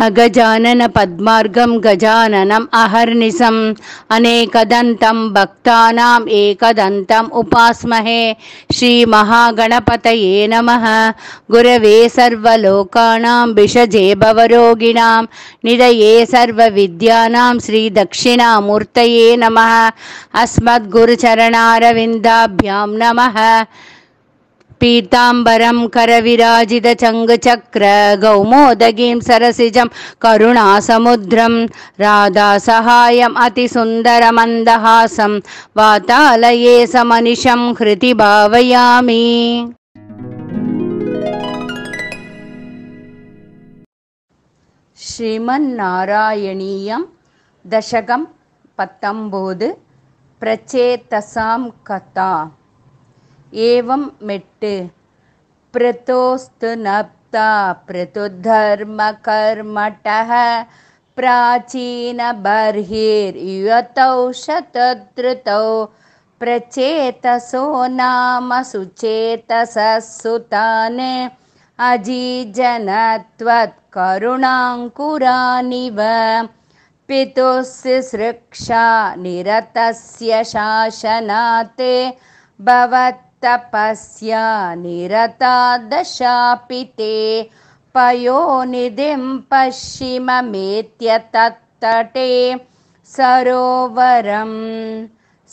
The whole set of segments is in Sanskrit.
अगजाननपद्मार्गं गजाननम् अहर्निशम्। अनेकदन्तं भक्तानाम् एकदन्तम् उपास्महे। श्रीमहागणपतये नमः। गुरवे सर्वलोकानां विषजे भवरोगिणां निधये सर्वविद्यानां श्रीदक्षिणामूर्तये नमः। अस्मद्गुरुचरणारविन्दाभ्यां नमः। पीताम्बरं करविराजितचङ्गचक्र गौमोदगीं सरसिजं करुणासमुद्रं राधासहायम् अतिसुन्दरमन्दहासं वातालये समनिशं हृदि भावयामि। श्रीमन्नारायणीयं दशकं पत्तम्बोद् प्रचेतसां कथा एवं मेट्। प्रतोस्तु नप्ता प्रतुधर्मकर्मटः प्राचीनबर्हिर्युतौ शतधृतौ प्रचेतसो नाम सुचेतसः सुतान् अजीजनत्वत्करुणाङ्कुरानिव पितुःसृक्षा निरतस्य शासनात् भवत्तपस्या निरता दशापि ते पयोनिधिं पश्चिममेत्य तत्तटे सरोवरं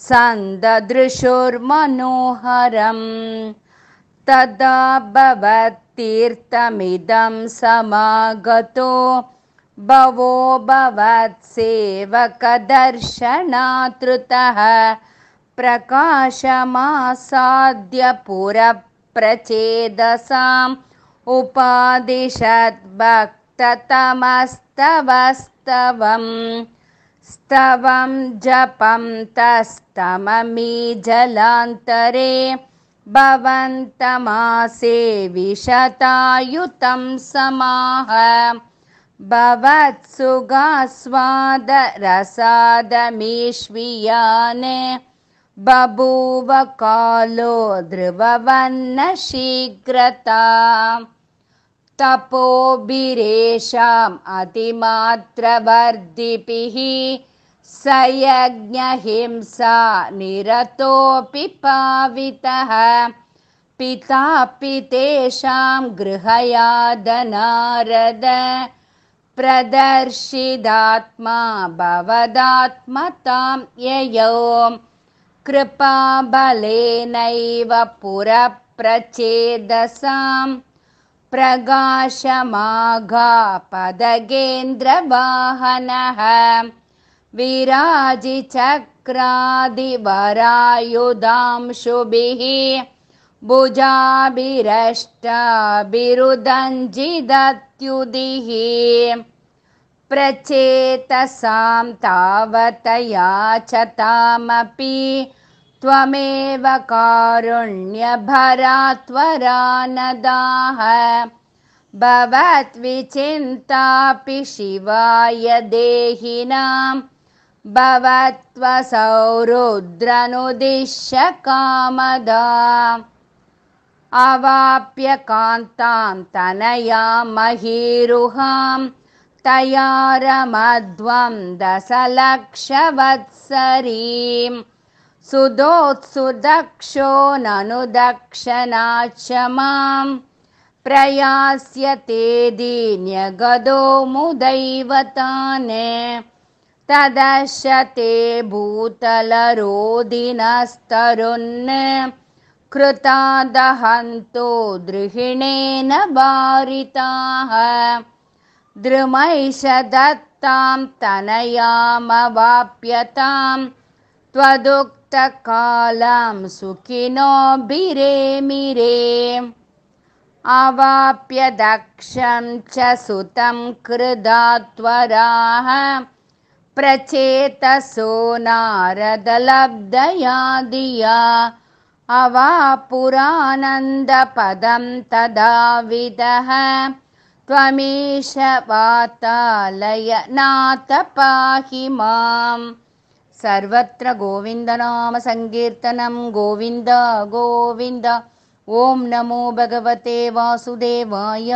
सन्ददृशुर्मनोहरम् तदा भवत्तीर्थमिदं समागतो भवो भवत्सेवकदर्शनातृतः प्रकाशमासाद्य पुरप्रचेदसाम् उपादिशद्भक्ततमस्तवस्तवम् स्तवं जपं तस्तममी जलान्तरे भवन्तमासे विशतायुतं समाह। भवत्सुगास्वादरसादमीष्वियान् बभूव कालो ध्रुववन्नशीघ्रता। तपोभिरेषाम् अतिमात्रवर्धिपिः स यज्ञहिंसा निरतोऽपि पावितः। पितापि तेषां गृहयादनारद। प्रदर्शिदात्मा भवदात्मतां ययौ कृपाबलेनैव पुरप्रचेदसां प्रगाशमाघापदगेन्द्रवाहनः विराजिचक्रादिवरायुधांशुभिः भुजाभिरष्टाभिरुदञ्जिदत्युदिः प्रचेतसां तावतया च तामपि त्वमेव कारुण्यभरात्वरानदाः भवद्विचिन्तापि शिवाय देहिनां। भवत्वसौरुद्रनुदिश्य कामदा। अवाप्य कान्तां तनयां महीरुहां तया रमध्वं दशलक्षवत्सरीं सुदोत्सुदक्षो ननु दक्षनाच मां प्रयास्यतेदीन्यगदो मुदैवतान्। तदशते भूतलरोदिनस्तरुन्। कृतादहन्तो द्रुहिणेन वारिताः द्रुमैष दत्तां तनयामवाप्यतां त्वदुक्तकालं सुखिनोभिरेमिरे अवाप्य दक्षं च सुतं कृदात्वराः प्रचेतसो नारदलब्धया धिया अवापुरानन्दपदं तदाविदः त्वमीश वातालय नाथ पाहि माम् सर्वत्र गोविन्दनामसङ्कीर्तनं गोविन्द गोविन्द। ॐ नमो भगवते वासुदेवाय